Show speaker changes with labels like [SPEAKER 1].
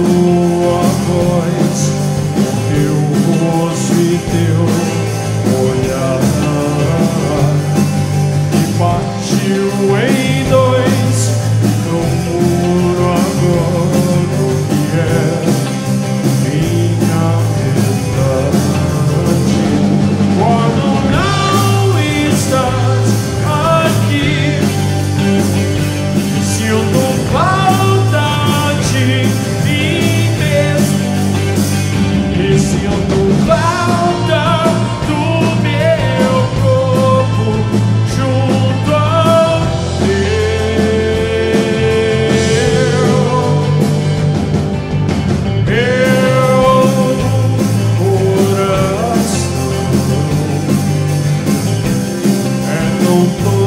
[SPEAKER 1] tu é